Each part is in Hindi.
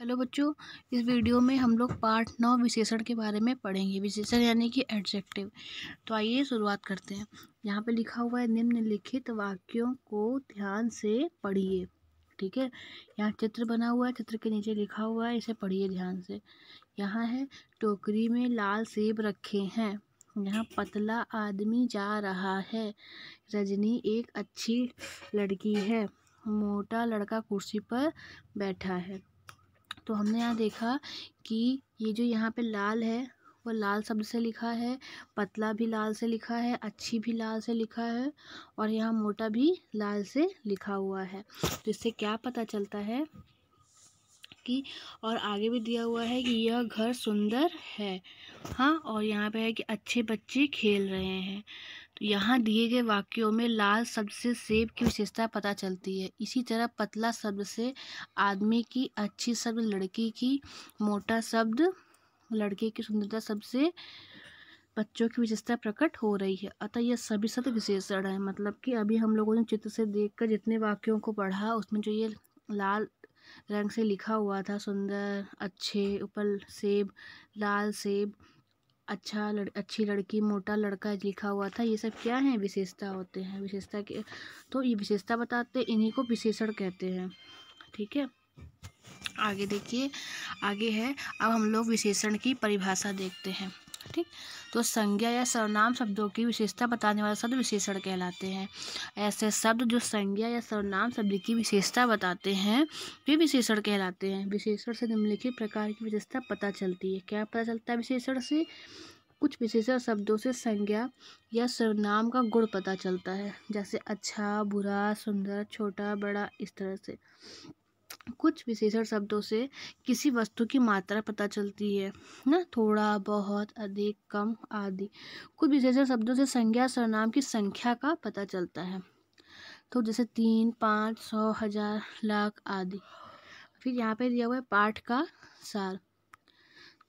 हेलो बच्चों, इस वीडियो में हम लोग पार्ट नौ विशेषण के बारे में पढ़ेंगे। विशेषण यानी कि एडजेक्टिव। तो आइए शुरुआत करते हैं। यहाँ पे लिखा हुआ है, निम्नलिखित वाक्यों को ध्यान से पढ़िए। ठीक है? यहाँ चित्र बना हुआ है, चित्र के नीचे लिखा हुआ है, इसे पढ़िए ध्यान से। यहाँ है, टोकरी में लाल सेब रखे हैं। यहाँ, पतला आदमी जा रहा है। रजनी एक अच्छी लड़की है। मोटा लड़का कुर्सी पर बैठा है। तो हमने यहाँ देखा कि ये जो यहाँ पे लाल है, वो लाल शब्द से लिखा है, पतला भी लाल से लिखा है, अच्छी भी लाल से लिखा है और यहाँ मोटा भी लाल से लिखा हुआ है। तो इससे क्या पता चलता है कि और आगे भी दिया हुआ है कि यह घर सुंदर है। हाँ और यहाँ पे है कि अच्छे बच्चे खेल रहे हैं। यहाँ दिए गए वाक्यों में लाल शब्द से सेब की विशेषता पता चलती है। इसी तरह पतला शब्द से आदमी की अच्छी शब्द, लड़की की मोटा शब्द, लड़के की सुंदरता शब्द से बच्चों की विशेषता प्रकट हो रही है। अतः यह सभी शब्द विशेषण है। मतलब कि अभी हम लोगों ने चित्र से देखकर जितने वाक्यों को पढ़ा, उसमें जो ये लाल रंग से लिखा हुआ था, सुंदर, अच्छे, ऊपर सेब, लाल सेब अच्छा लड़, अच्छी लड़की, मोटा लड़का लिखा हुआ था, ये सब क्या है विशेषता होते हैं? विशेषता के तो ये विशेषता बताते इन्हीं को विशेषण कहते हैं। ठीक है? आगे देखिए, आगे है, अब हम लोग विशेषण की परिभाषा देखते हैं। ठीक? तो संज्ञा या सर्वनाम शब्दों की विशेषता बताने वाले शब्द विशेषण कहलाते हैं। ऐसे शब्द जो संज्ञा या सर्वनाम शब्द की विशेषता बताते हैं, वे विशेषण कहलाते हैं। विशेषण से निम्नलिखित प्रकार की विशेषता पता चलती है। क्या पता चलता है विशेषण से? कुछ विशेषण शब्दों से संज्ञा या सर्वनाम का गुण पता चलता है, जैसे अच्छा बुरा, सुंदर, छोटा, बड़ा, इस तरह से। कुछ विशेषण शब्दों से किसी वस्तु की मात्रा पता चलती है, ना? थोड़ा, बहुत, अधिक, कम, आदि। कुछ विशेषण शब्दों से संज्ञा, सरनाम की संख्या का पता चलता है। तो जैसे तीन, पाँच, सौ, हज़ार, लाख, आदि। फिर यहाँ पे दिया हुआ है पाठ का सार।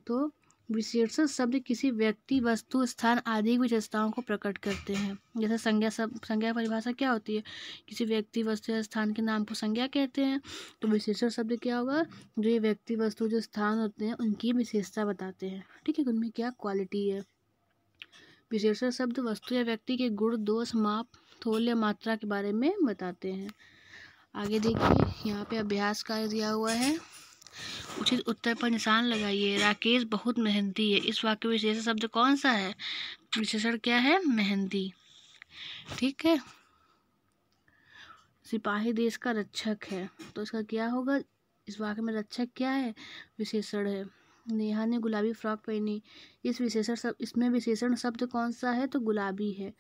तो विशेषण शब्द किसी व्यक्ति, वस्तु, स्थान आदि की विशेषताओं को प्रकट करते हैं। जैसे संज्ञा सब संज्ञा परिभाषा क्या होती है? किसी व्यक्ति, वस्तु या स्थान के नाम को संज्ञा कहते हैं। तो विशेषण शब्द क्या होगा? जो ये व्यक्ति, वस्तु, जो स्थान होते हैं, उनकी विशेषता बताते हैं। ठीक है उनमें क्या क्वालिटी है? विशेषण शब्द वस्तु या व्यक्ति के गुण, दोष, माप, थोल या मात्रा के बारे में बताते हैं। आगे देखिए, यहाँ पे अभ्यास कार्य दिया हुआ है। उचित उत्तर पर निशान लगाइए। राकेश, बहुत मेहनती है। इस वाक्य विशेष शब्द कौन सा है? विशेषण क्या है? मेहनती ठीक है। सिपाही देश का रक्षक है। तो इसका क्या होगा? इस वाक्य में रक्षक क्या है? विशेषण है। नेहा ने गुलाबी फ्रॉक पहनी। इस विशेषण शब्द इसमें विशेषण शब्द कौन सा है? तो गुलाबी है।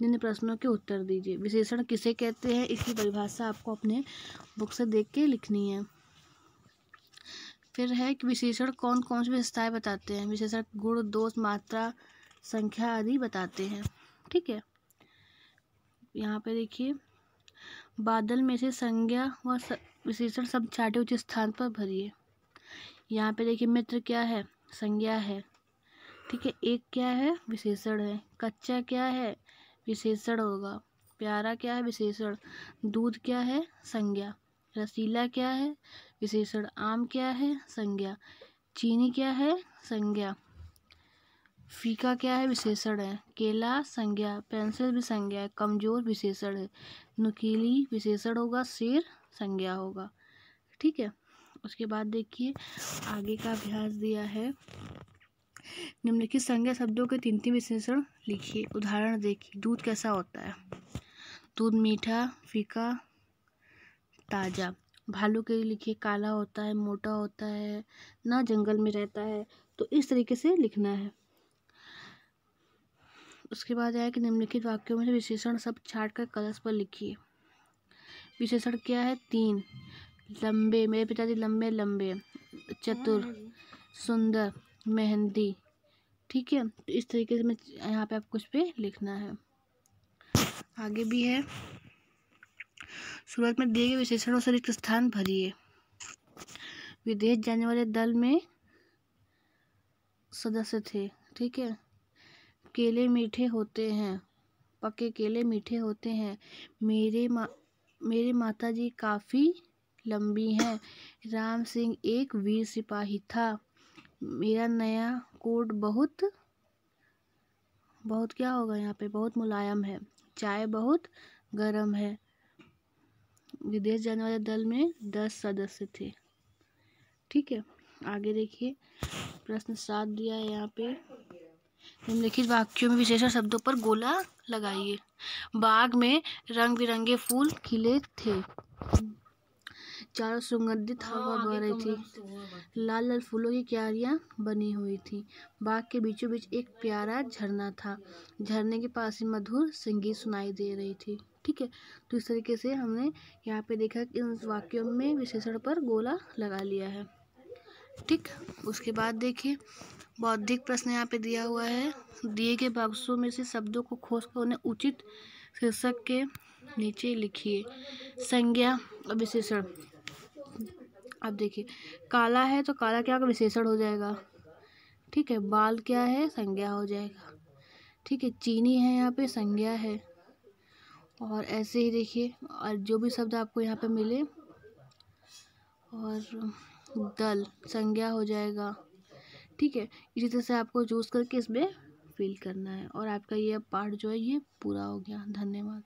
निम्न प्रश्नों के उत्तर दीजिए। विशेषण किसे कहते हैं? इसकी परिभाषा आपको अपने बुक से देख के लिखनी है। फिर है कि विशेषण कौन कौन सी विशेषताएँ बताते हैं। विशेषण गुण, दोष, मात्रा, संख्या आदि बताते हैं। ठीक है? यहाँ पे देखिए। बादल में से संज्ञा व विशेषण सब छाटे उचित स्थान पर भरिए। यहाँ पे देखिए मित्र क्या है? संज्ञा है। ठीक है? एक क्या है? विशेषण है। कच्चा क्या है? विशेषण होगा। प्यारा क्या है? विशेषण। दूध क्या है? संज्ञा। रसीला क्या है? विशेषण आम क्या है? संज्ञा। चीनी क्या है? संज्ञा। फीका क्या है? विशेषण है। केला, संज्ञा। पेंसिल भी संज्ञा है। कमज़ोर विशेषण है। नुकीली विशेषण होगा। शेर संज्ञा होगा। ठीक है? उसके बाद देखिए, आगे का अभ्यास दिया है। निम्नलिखित संज्ञा शब्दों के तीन तीन विशेषण लिखिए। उदाहरण देखिए। दूध कैसा होता है? दूध मीठा, फीका ताज़ा। भालू के लिखिए, काला होता है, मोटा होता है, ना जंगल में रहता है तो इस तरीके से लिखना है। उसके बाद आया कि निम्नलिखित वाक्यों में विशेषण सब छाट कर कलश पर लिखिए। विशेषण क्या है? तीन। लंबे, मेरे पिताजी लंबे लंबे। चतुर, सुंदर, मेहंदी। ठीक है? तो इस तरीके से मैं यहाँ पे आप कुछ पे लिखना है। आगे भी है। शुरुआत में दिए गए विशेषणों से रिक्त स्थान भरिए। विदेश जाने वाले दल में सदस्य थे, ठीक है? केले मीठे होते हैं पके केले मीठे होते हैं। मेरे मा, मेरे माता जी काफ़ी लंबी हैं। राम सिंह एक वीर सिपाही था। मेरा नया कोट बहुत बहुत क्या होगा यहाँ पे? बहुत मुलायम है। चाय बहुत गर्म है। विदेश जाने वाले दल में दस सदस्य थे। ठीक है आगे देखिए प्रश्न सात दिया है यहाँ पे। निम्नलिखित वाक्यों में विशेषण शब्दों पर गोला लगाइए। बाग में रंग बिरंगे फूल खिले थे। चारों सुगंधित हवा बह रही थी। लाल लाल फूलों की क्यारियाँ बनी हुई थी। बाग के बीचों बीच एक प्यारा झरना था। झरने के पास ही मधुर संगीत सुनाई दे रही थी। ठीक है? तो इस तरीके से हमने यहाँ पे देखा कि उन वाक्यों में विशेषण पर गोला लगा लिया है। ठीक? उसके बाद देखिए, बौद्धिक प्रश्न यहाँ पे दिया हुआ है। दिए गए बक्सों में से शब्दों को खोज कर उन्हें उचित शीर्षक के नीचे लिखिए। संज्ञा और विशेषण। अब देखिए, काला है तो काला क्या विशेषण हो जाएगा? ठीक है, बाल क्या है? संज्ञा हो जाएगा। ठीक है, चीनी है यहाँ पे, संज्ञा है। और ऐसे ही देखिए, और जो भी शब्द आपको यहाँ पे मिले, और दल, संज्ञा हो जाएगा। ठीक है, इसी तरह से आपको चूज़ करके इसमें फिल करना है। और आपका ये पार्ट जो है, ये पूरा हो गया। धन्यवाद।